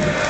Yeah.